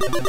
Thank